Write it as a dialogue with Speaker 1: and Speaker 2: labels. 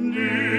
Speaker 1: Dear